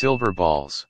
Silver balls.